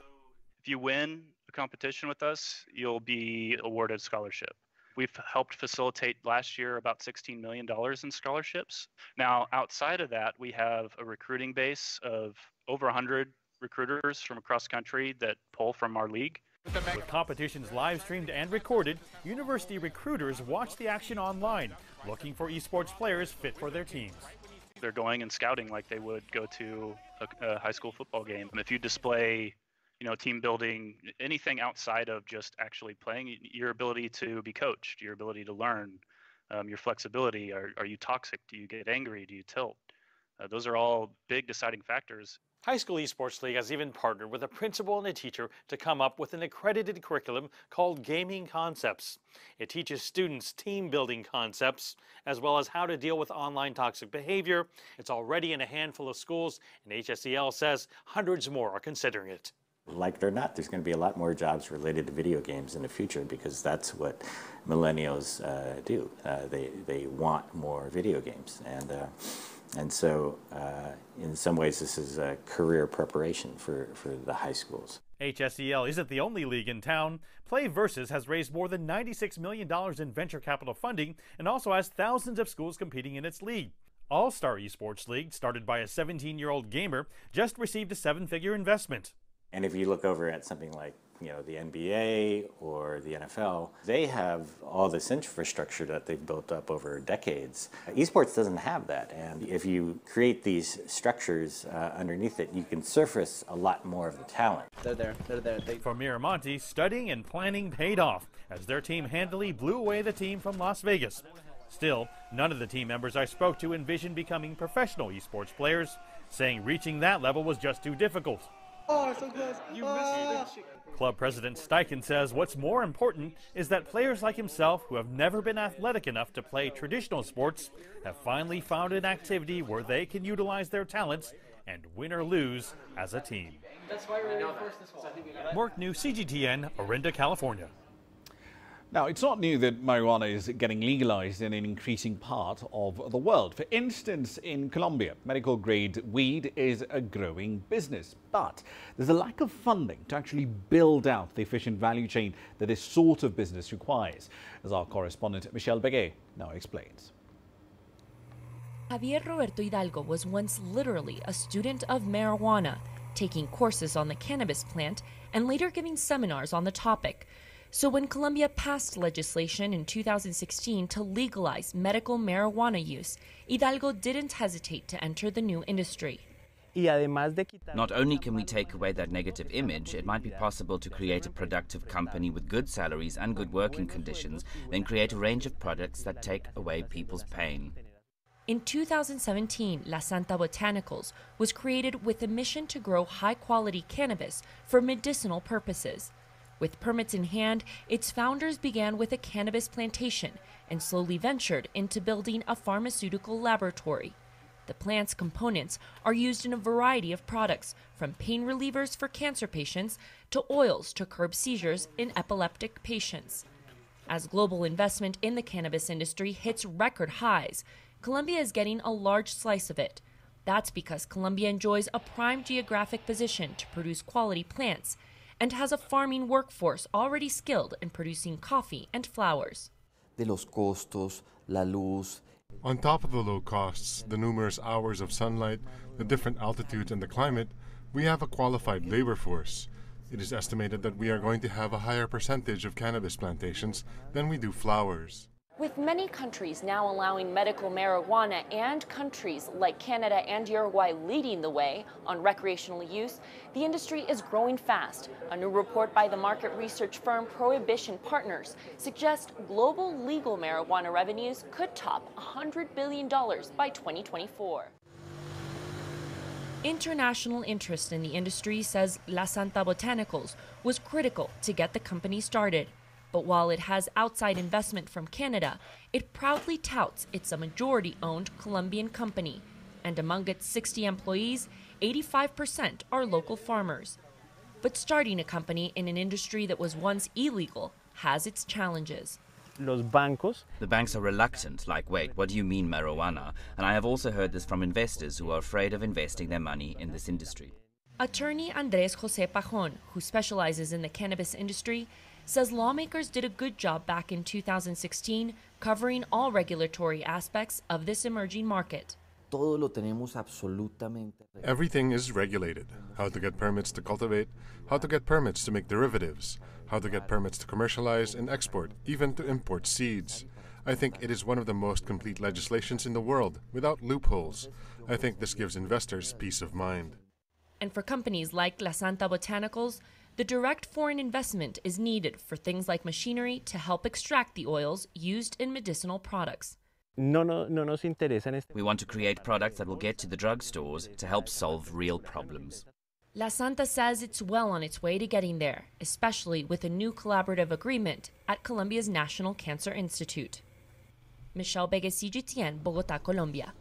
if you win a competition with us, you'll be awarded scholarship. We've helped facilitate last year about $16 million in scholarships. Now, outside of that, we have a recruiting base of over 100 recruiters from across the country that pull from our league. With competitions live streamed and recorded, university recruiters watch the action online, looking for esports players fit for their teams. They're going and scouting like they would go to a, a high school football game. If you display you know team building anything outside of just actually playing your ability to be coached your ability to learn um, your flexibility are, are you toxic? Do you get angry? Do you tilt? Uh, those are all big deciding factors High School Esports League has even partnered with a principal and a teacher to come up with an accredited curriculum called Gaming Concepts. It teaches students team building concepts as well as how to deal with online toxic behavior. It's already in a handful of schools, and HSEL says hundreds more are considering it like it or not, there's going to be a lot more jobs related to video games in the future because that's what millennials uh, do. Uh, they, they want more video games. And, uh, and so, uh, in some ways, this is a career preparation for, for the high schools. HSEL isn't the only league in town. PlayVS has raised more than $96 million in venture capital funding and also has thousands of schools competing in its league. All Star Esports League, started by a 17 year old gamer, just received a seven figure investment. And if you look over at something like you know the NBA or the NFL, they have all this infrastructure that they've built up over decades. Esports doesn't have that, and if you create these structures uh, underneath it, you can surface a lot more of the talent. They're there. They're there. They... For Miramonte, studying and planning paid off as their team handily blew away the team from Las Vegas. Still, none of the team members I spoke to envisioned becoming professional esports players, saying reaching that level was just too difficult. Oh, so close. You missed ah. Club President Steichen says what's more important is that players like himself who have never been athletic enough to play traditional sports have finally found an activity where they can utilize their talents and win or lose as a team. That's why we reinforced this wall. Mark New, CGTN, Orinda, California. Now, it's not new that marijuana is getting legalized in an increasing part of the world. For instance, in Colombia, medical grade weed is a growing business. But there's a lack of funding to actually build out the efficient value chain that this sort of business requires, as our correspondent Michelle Begue now explains. Javier Roberto Hidalgo was once literally a student of marijuana, taking courses on the cannabis plant and later giving seminars on the topic. So when Colombia passed legislation in 2016 to legalize medical marijuana use, Hidalgo didn't hesitate to enter the new industry. Not only can we take away that negative image, it might be possible to create a productive company with good salaries and good working conditions, then create a range of products that take away people's pain. In 2017, La Santa Botanicals was created with a mission to grow high quality cannabis for medicinal purposes. With permits in hand, its founders began with a cannabis plantation and slowly ventured into building a pharmaceutical laboratory. The plant's components are used in a variety of products, from pain relievers for cancer patients to oils to curb seizures in epileptic patients. As global investment in the cannabis industry hits record highs, Colombia is getting a large slice of it. That's because Colombia enjoys a prime geographic position to produce quality plants and has a farming workforce already skilled in producing coffee and flowers. De los costos, la luz. On top of the low costs, the numerous hours of sunlight, the different altitudes, and the climate, we have a qualified labor force. It is estimated that we are going to have a higher percentage of cannabis plantations than we do flowers. With many countries now allowing medical marijuana and countries like Canada and Uruguay leading the way on recreational use, the industry is growing fast. A new report by the market research firm Prohibition Partners suggests global legal marijuana revenues could top $100 billion by 2024. International interest in the industry says La Santa Botanicals was critical to get the company started. But while it has outside investment from Canada, it proudly touts it's a majority owned Colombian company. And among its 60 employees, 85% are local farmers. But starting a company in an industry that was once illegal has its challenges. Los bancos. The banks are reluctant, like, wait, what do you mean marijuana? And I have also heard this from investors who are afraid of investing their money in this industry. Attorney Andres Jose Pajon, who specializes in the cannabis industry, says lawmakers did a good job back in 2016 covering all regulatory aspects of this emerging market. Everything is regulated. How to get permits to cultivate, how to get permits to make derivatives, how to get permits to commercialize and export, even to import seeds. I think it is one of the most complete legislations in the world, without loopholes. I think this gives investors peace of mind. And for companies like La Santa Botanicals, the direct foreign investment is needed for things like machinery to help extract the oils used in medicinal products. No, no, no nos we want to create products that will get to the drugstores to help solve real problems. La Santa says it's well on its way to getting there, especially with a new collaborative agreement at Colombia's National Cancer Institute. Michelle Begues, CGTN, Bogota, Colombia.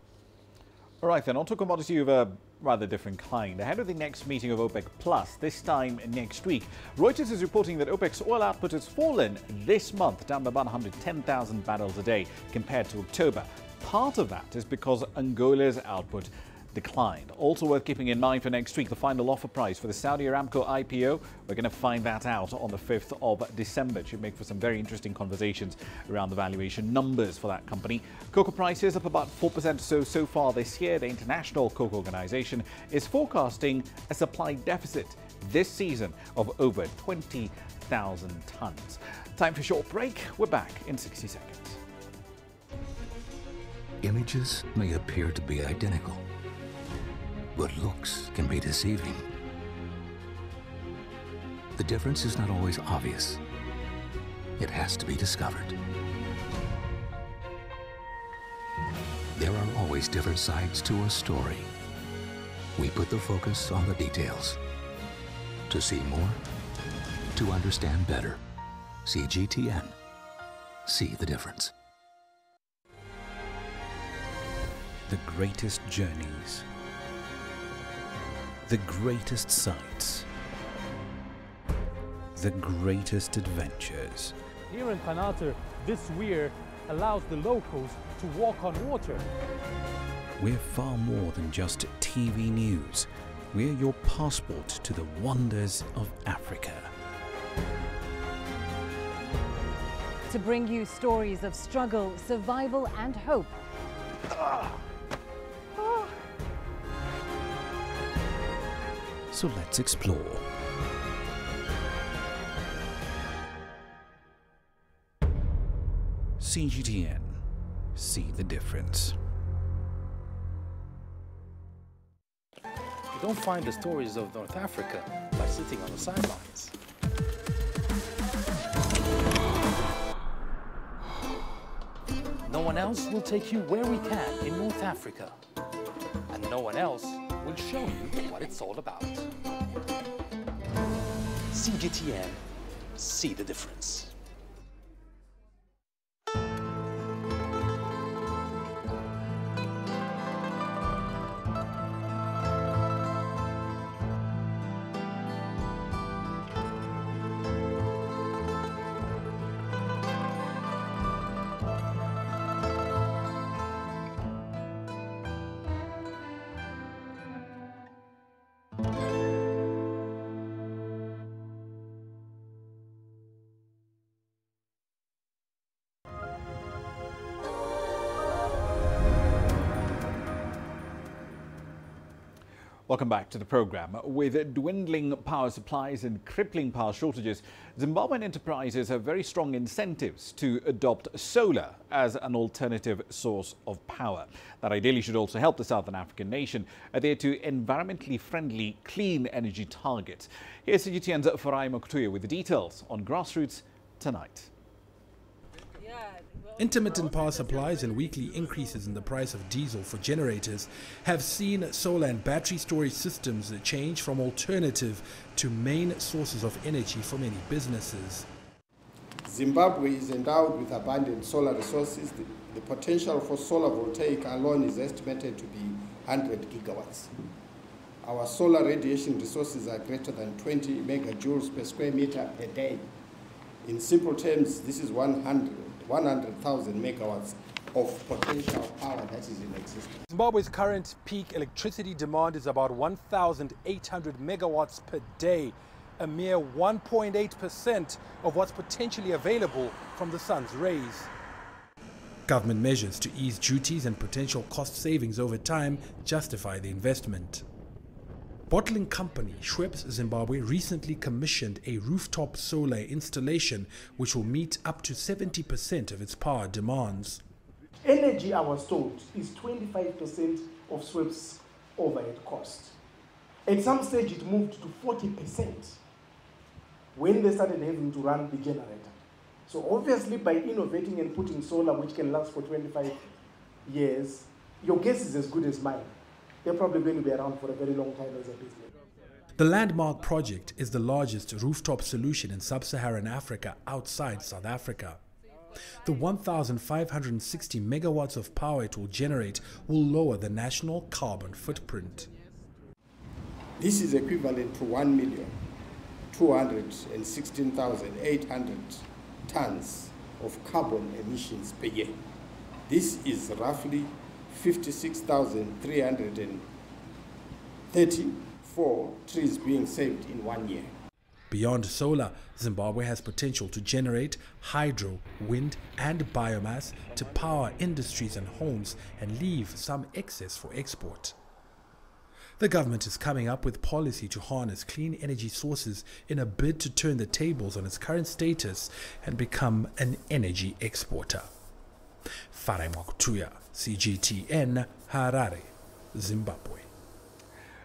All right, then, on to commodity of a rather different kind. Ahead of the next meeting of OPEC Plus, this time next week, Reuters is reporting that OPEC's oil output has fallen this month, down by about 110,000 barrels a day compared to October. Part of that is because Angola's output declined. Also worth keeping in mind for next week, the final offer price for the Saudi Aramco IPO. We're going to find that out on the 5th of December. It should make for some very interesting conversations around the valuation numbers for that company. Cocoa prices up about 4% or so so far this year. The International Cocoa Organization is forecasting a supply deficit this season of over 20,000 tons. Time for a short break. We're back in 60 seconds. Images may appear to be identical but looks can be deceiving. The difference is not always obvious. It has to be discovered. There are always different sides to a story. We put the focus on the details. To see more, to understand better. CGTN. See the difference. The greatest journeys the greatest sights, the greatest adventures. Here in Qanater, this weir allows the locals to walk on water. We're far more than just TV news. We're your passport to the wonders of Africa. To bring you stories of struggle, survival, and hope. Ah. So let's explore. CGTN. See the difference. You don't find the stories of North Africa by sitting on the sidelines. No one else will take you where we can in North Africa. And no one else will show you what it's all about. CGTN, see the difference. Welcome back to the program. With dwindling power supplies and crippling power shortages, Zimbabwean enterprises have very strong incentives to adopt solar as an alternative source of power. That ideally should also help the Southern African nation adhere to environmentally friendly clean energy targets. Here's CGTN's Farai Mokutuya with the details on grassroots tonight. Intermittent power supplies and weekly increases in the price of diesel for generators have seen solar and battery storage systems change from alternative to main sources of energy for many businesses. Zimbabwe is endowed with abundant solar resources. The, the potential for solar voltaic alone is estimated to be 100 gigawatts. Our solar radiation resources are greater than 20 megajoules per square meter per day. In simple terms, this is 100 100,000 megawatts of potential power that is in existence. Zimbabwe's current peak electricity demand is about 1,800 megawatts per day, a mere 1.8% of what's potentially available from the sun's rays. Government measures to ease duties and potential cost savings over time justify the investment. Bottling company Schweppes Zimbabwe recently commissioned a rooftop solar installation which will meet up to 70% of its power demands. Energy, I was told, is 25% of Schweppes' overhead cost. At some stage, it moved to 40% when they started having to run the generator. So, obviously, by innovating and putting solar, which can last for 25 years, your guess is as good as mine they're probably going to be around for a very long time as a business. The landmark project is the largest rooftop solution in sub Saharan Africa outside South Africa. The 1,560 megawatts of power it will generate will lower the national carbon footprint. This is equivalent to 1,216,800 tons of carbon emissions per year. This is roughly 56,334 trees being saved in one year. Beyond solar, Zimbabwe has potential to generate hydro, wind, and biomass to power industries and homes and leave some excess for export. The government is coming up with policy to harness clean energy sources in a bid to turn the tables on its current status and become an energy exporter. Farai Mokutuya, CGTN, Harare, Zimbabwe.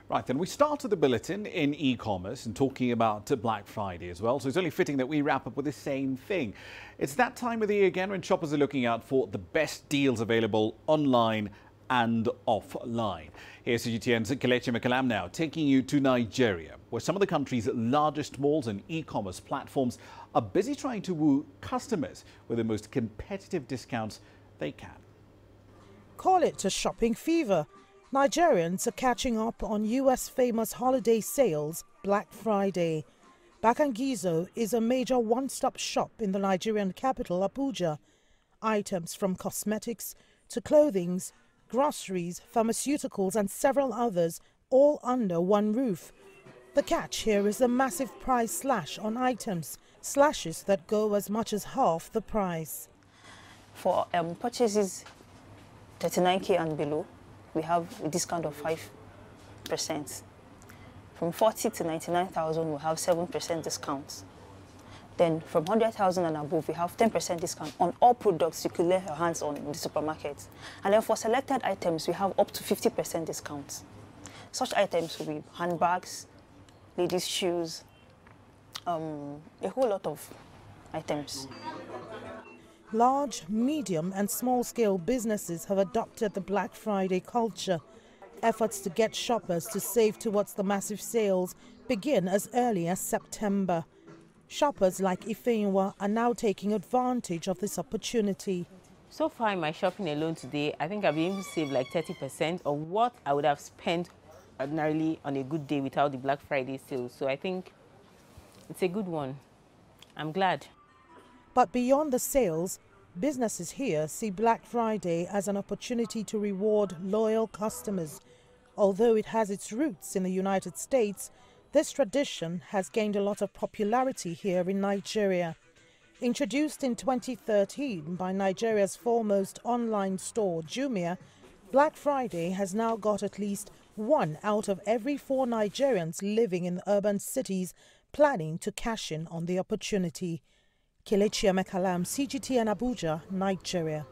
Right, then we started the bulletin in e-commerce and talking about Black Friday as well, so it's only fitting that we wrap up with the same thing. It's that time of the year again when shoppers are looking out for the best deals available online and offline. Here's CGTN's Kelechi Emekalam now, taking you to Nigeria, where some of the country's largest malls and e-commerce platforms are busy trying to woo customers with the most competitive discounts they can. Call it a shopping fever. Nigerians are catching up on US famous holiday sales Black Friday. Bakangizo is a major one stop shop in the Nigerian capital, Abuja. Items from cosmetics to clothing, groceries, pharmaceuticals, and several others all under one roof. The catch here is the massive price slash on items, slashes that go as much as half the price. For um, purchases 39k and below, we have a discount of 5%. From 40 to 99,000, we have 7% discounts. Then from 100,000 and above, we have 10% discount on all products you could lay your hands on in the supermarket. And then for selected items, we have up to 50% discounts. Such items will be handbags, ladies' shoes, um, a whole lot of items. Large, medium, and small scale businesses have adopted the Black Friday culture. Efforts to get shoppers to save towards the massive sales begin as early as September. Shoppers like Ifeinwa are now taking advantage of this opportunity. So far in my shopping alone today, I think I've been able to save like 30% of what I would have spent ordinarily on a good day without the Black Friday sale. So I think it's a good one. I'm glad. But beyond the sales, businesses here see Black Friday as an opportunity to reward loyal customers. Although it has its roots in the United States, this tradition has gained a lot of popularity here in Nigeria. Introduced in 2013 by Nigeria's foremost online store, Jumia, Black Friday has now got at least one out of every four Nigerians living in urban cities planning to cash in on the opportunity. Kelechi CGTN Abuja, Nigeria.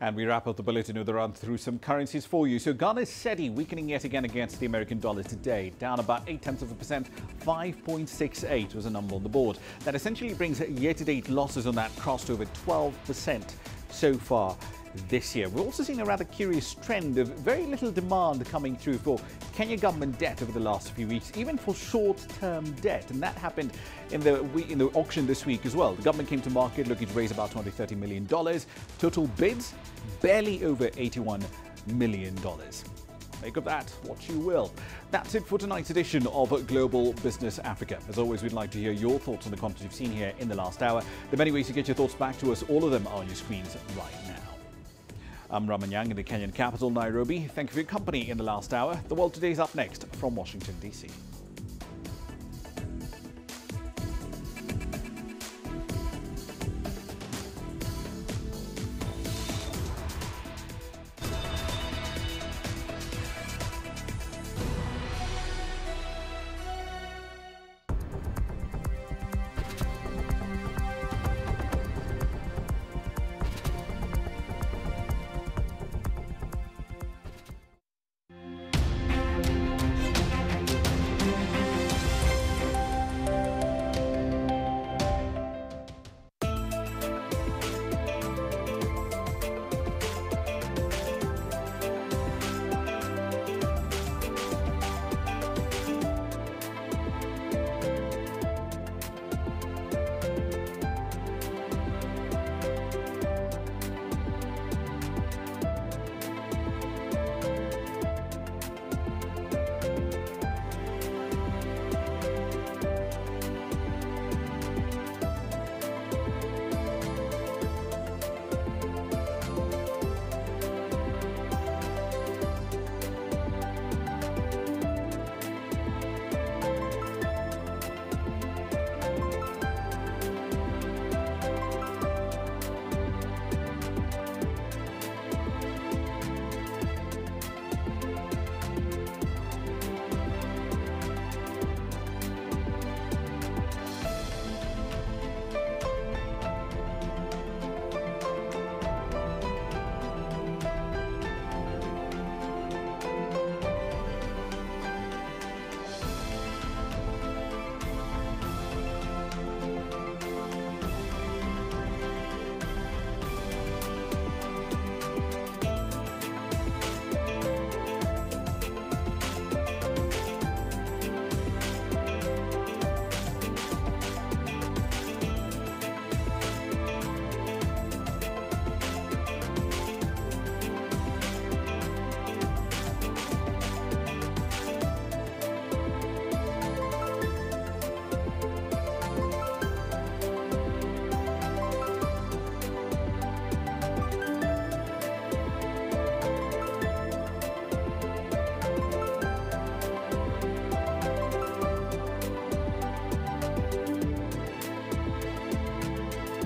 And we wrap up the bulletin with a run through some currencies for you. So Ghana's cedi weakening yet again against the American dollar today, down about 8 tenths of a percent, 5.68 was a number on the board. That essentially brings year-to-date losses on that crossed over 12% so far this year. We're also seeing a rather curious trend of very little demand coming through for Kenya government debt over the last few weeks, even for short-term debt. And that happened in the in the auction this week as well. The government came to market looking to raise about $230 million. Total bids, barely over $81 million. Make of that what you will. That's it for tonight's edition of Global Business Africa. As always, we'd like to hear your thoughts on the content you've seen here in the last hour. Are many ways to get your thoughts back to us. All of them are on your screens right now. I'm Ramah Nyang in the Kenyan capital, Nairobi. Thank you for your company in the last hour. The World Today is up next from Washington, D.C.